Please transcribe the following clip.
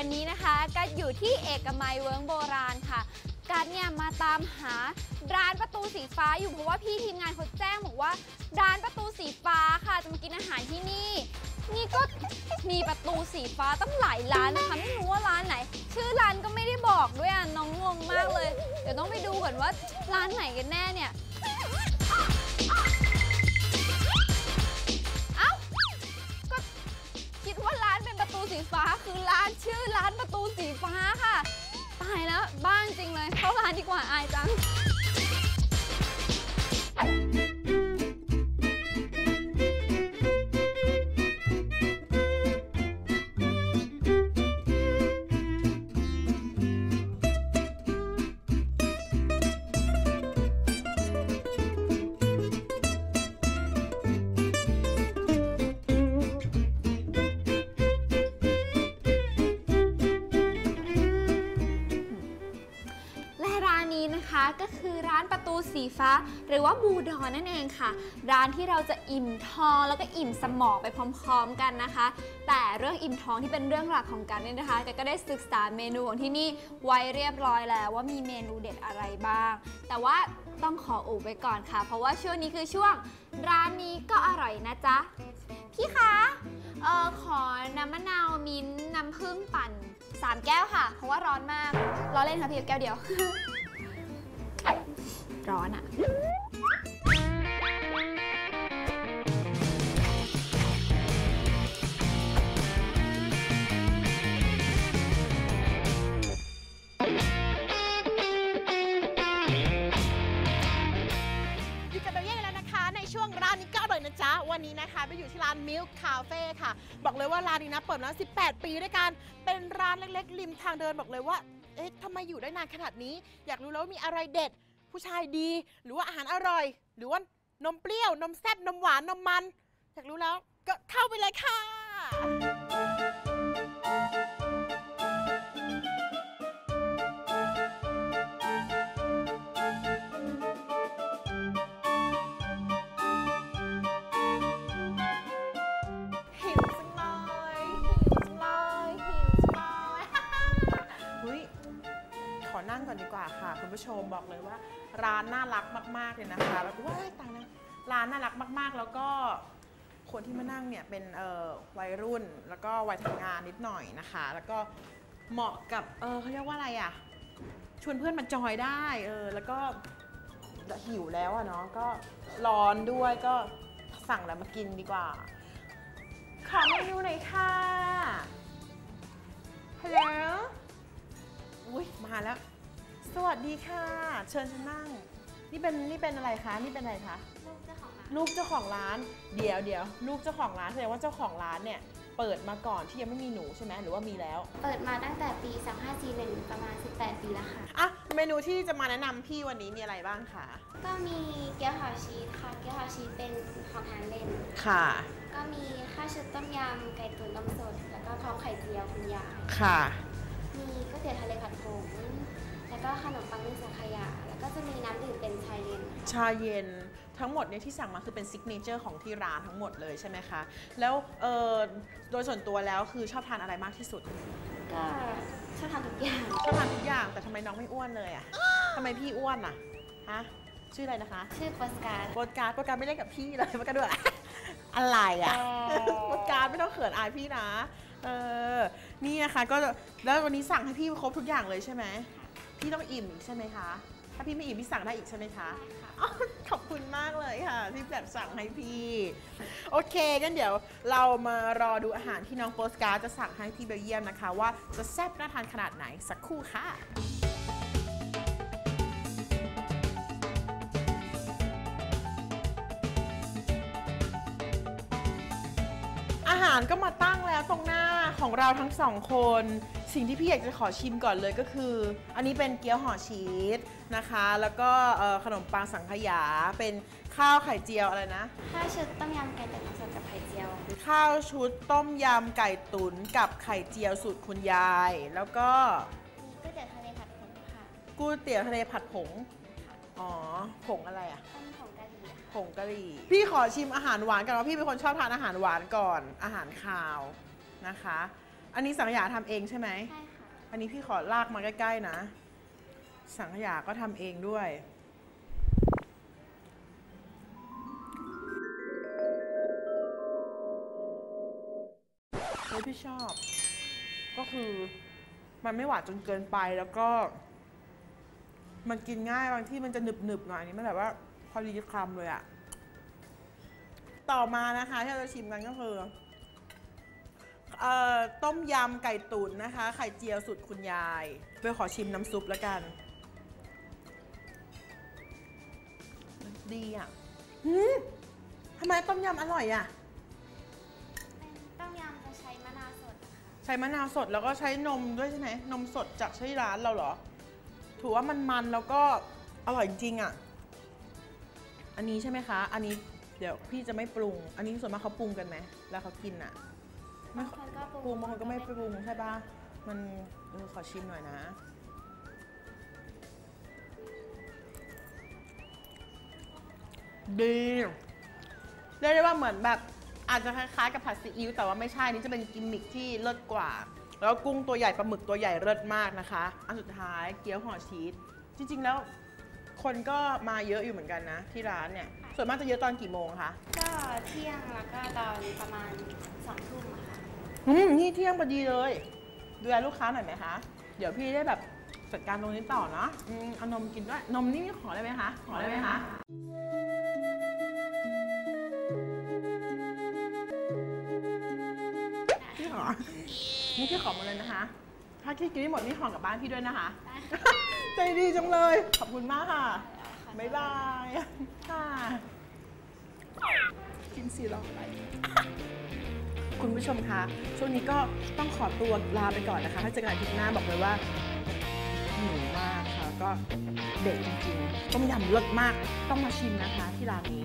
วันนี้นะคะกัดอยู่ที่เอกมัยเวิร์งโบราณค่ะกัดเนี่ยมาตามหาร้านประตูสีฟ้าอยู่เพราะว่าพี่ทีมงานเขาแจ้งบอกว่า ร้านประตูสีฟ้าค่ะจะมากินอาหารที่นี่ นี่ก็มีประตูสีฟ้าตั้งหลายร้านนะคะไม่รู้ว่าร้านไหน ชื่อร้านก็ไม่ได้บอกด้วยอะน้องงงมากเลย เดี๋ยวต้องไปดูก่อนว่าร้านไหนกันแน่เนี่ยานจริงเลยเข้าร้านดีกว่าอายจัง สีฟ้า หรือว่าบูดอนนั่นเองค่ะ ร้านที่เราจะอิ่มท้องแล้วก็อิ่มสมองไปพร้อม ๆ กันนะคะ แต่เรื่องอิ่มท้องที่เป็นเรื่องหลักของกันเนี่ยนะคะแต่ก็ได้ศึกษาเมนูของที่นี่ไว้เรียบร้อยแล้วว่ามีเมนูเด็ดอะไรบ้าง แต่ว่าต้องขออุบไว้ก่อนค่ะ เพราะว่าช่วงนี้คือช่วงร้านนี้ก็อร่อยนะจ๊ะ พี่คะเออขอน้ำมะนาวมิ้นน้ำผึ้งปั่นสามแก้วค่ะ เพราะว่าร้อนมากร้อนเล่นค่ะพี่แก้วเดียว ร้อนอะอยู่กับเบลเย่แล้วนะคะในช่วงร้านนี้ก็อร่อยนะจ๊ะ วันนี้นะคะไปอยู่ที่ร้าน Milk Cafe ค่ะ บอกเลยว่าร้านนี้นะเปิดมาแล้ว18 ปีด้วยกัน เป็นร้านเล็กๆ ริมทางเดินบอกเลยว่า เอ๊ะทำไมอยู่ได้นานขนาดนี้ อยากรู้แล้วว่ามีอะไรเด็ด ผู้ชายดี หรือว่าอาหารอร่อย หรือว่านมเปรี้ยวนมแซ่บนมหวานนมมัน อยากรู้แล้วก็เข้าไปเลยค่ะ คุณผู้ชมบอกเลยว่า ร้านน่ารักมากๆเลยนะคะ แล้วก็ว้ายตายนะร้านน่ารักมากๆ แล้วก็คนที่มานั่งเนี่ยเป็นวัยรุ่นแล้วก็วัยทำงานนิดหน่อยนะคะ แล้วก็เหมาะกับเออเขาเรียกว่าอะไรอะชวนเพื่อนมาจอยได้เออแล้วก็หิวแล้วอะเนาะก็ร้อนด้วยก็สั่งแล้วมากินดีกว่า ขอเมนูหน่อยค่ะฮัลโหลอุ้ยมาแล้ว สวัสดีค่ะ เชิญฉันนั่ง นี่เป็นนี่เป็นอะไรคะนี่เป็นอะไรคะลูกเจ้าของร้าน เดี๋ยวเดี๋ยวลูกเจ้าของร้านแสดงว่าเจ้าของร้านเนี่ยเปิดมาก่อนที่ยังไม่มีหนูใช่ไหมหรือว่ามีแล้ว เปิดมาตั้งแต่ปี 2541 ประมาณ 18 ปีแล้วค่ะ อะ เมนูที่จะมาแนะนำพี่วันนี้มีอะไรบ้างคะ ก็มีเกี๊ยวหอชีสค่ะ เกี๊ยวหอชีสเป็นของทานเล่น ค่ะ ก็มีข้าวชุดต้มยำ ไก่ตุ๋นนมสด แล้วก็ข้าวไข่เจียวคุณยาย ค่ะ มีก๋วยเตี๋ยวทะเลผัดผง แล้วก็ขนมปังนึ่งสังขยา แล้วก็จะมีน้ำดื่มเป็นชาเย็นชาเย็นทั้งหมดเนี่ยที่สั่งมาคือเป็นซิกเนเจอร์ของที่ร้านทั้งหมดเลยใช่ไหมคะ แล้วเออโดยส่วนตัวแล้วคือชอบทานอะไรมากที่สุด ก็ชอบทานทุกอย่าง ชอบทานทุกอย่างแต่ทำไมน้องไม่อ้วนเลยอะทำไมพี่อ้วนอะฮะชื่ออะไรนะคะ ชื่อโปสการ์ดโปรดการ์ดโปรดการ์ดไม่เล่นกับพี่เลยโปรดการ์ดด้วยอะไรอะเออโปรดการ์ดไม่ต้องเขินอายพี่นะ เออนี่นะคะก็แล้ววันนี้สั่งให้พี่ครบทุกอย่างเลยใช่ไหม พี่ต้องอิ่มอีกใช่ไหมคะ ถ้าพี่ไม่อิ่มพี่สั่งได้อีกใช่ไหมคะอ๋อขอบคุณมากเลยค่ะที่แบบสั่งให้พี่ โอเคงั้นเดี๋ยวเรามารอดูอาหารที่น้องโปสการ์ดจะสั่งให้พี่เบลเยียมนะคะ ว่าจะแซ่บน่าทานขนาดไหนสักครู่ค่ะอาหารก็มาตั้งแล้วตรงหน้าของเราทั้งสองคน สิ่งที่พี่อยากจะขอชิมก่อนเลยก็คือ อันนี้เป็นเกี๊ยวห่อชีสนะคะ แล้วก็เอ่อขนมปังสังขยา เป็นข้าวไข่เจียวอะไรนะ ข้าวชุดต้มยำไก่ตุ๋นนมสดกับไข่เจียว ข้าวชุดต้มยำไก่ตุ๋นกับไข่เจียวสูตรคุณยาย แล้วก็มีก๋วยเตี๋ยวทะเลผัดผงค่ะก๋วยเตี๋ยวทะเลผัดผงอ๋อผงอะไรอะต้มผงกะหรี่ค่ะผงกะหรี่ พี่ขอชิมอาหารหวานกันว่าพี่เป็นคนชอบทานอาหารหวานก่อนอาหารคาวนะคะ อันนี้สังขยาทำเองใช่ไหม ใช่ค่ะ อันนี้พี่ขอลากมาใกล้ๆนะ สังขยาก็ทำเองด้วย เฮ้ยพี่ชอบ ก็คือมันไม่หวานจนเกินไปแล้วก็ มันกินง่ายบางที่มันจะหนึบๆหน่อยอันนี้มันแบบว่าพอดีคำเลยอะต่อมานะคะที่เราจะชิมกันก็คือเอ่อ ต้มยำไก่ตุ๋นนะคะ ไข่เจียวสุดคุณยายไปขอชิมน้ำซุปแล้วกัน ดีอะหืมทำไมต้มยำอร่อยอะเป็นต้มยำจะใช้มะนาวสดนะคะใช้มะนาวสดแล้วก็ใช้นมด้วยใช่ไหมนมสดจากที่ร้านเราเหรอ ถือว่ามันมันแล้วก็อร่อยจริงๆอะ อันนี้ใช่ไหมคะ อันนี้เดี๋ยวพี่จะไม่ปรุง อันนี้ส่วนมากเขาปรุงกันไหมแล้วเขากินอะ ไม่บางคนก็ปรุงปรุงบางคนก็ไม่ปรุงใช่ปะมันเออขอชิมหน่อยนะ ดีเรียกได้ว่าเหมือนแบบอาจจะคล้ายๆกับผัดซีอิ๊วแต่ว่าไม่ใช่นี่จะเป็นกิมมิคที่เลิศกว่า แล้วกุ้งตัวใหญ่ปลาหมึกตัวใหญ่เลิศมากนะคะ อันสุดท้ายเกี๊ยวห่อชีสจริง ๆ แล้วคนก็มาเยอะอยู่เหมือนกันนะ ที่ร้านเนี่ย ส่วนมากจะเยอะตอนกี่โมงคะ ก็เที่ยงแล้วก็ตอนประมาณสองทุ่มอะค่ะ อืมนี่เที่ยงพอดีเลยดูแลลูกค้าหน่อยไหมคะ เดี๋ยวพี่ได้แบบจัดการตรงนี้ต่อเนาะอืมเอานมกินด้วย นมนี่ขอได้ไหมคะ ขอได้ไหมคะพี่ขอนี่พี่ขอหมาเลยนะคะ ถ้าคิดกินไม่หมดนี่ห่อกลับบ้านพี่ด้วยนะคะ ใจดีจังเลย ขอบคุณมากค่ะ บ๊ายบาย ค่ะ กินสีรออะไร คุณผู้ชมคะ ช่วงนี้ก็ต้องขอตัวลาไปก่อนนะคะ ถ้าเจอกันอาทิตย์หน้าบอกเลยว่าหิวมากค่ะ ก็เด็ดจริงๆ ต้มยำรสมาก ต้องมาชิมนะคะที่ร้านนี้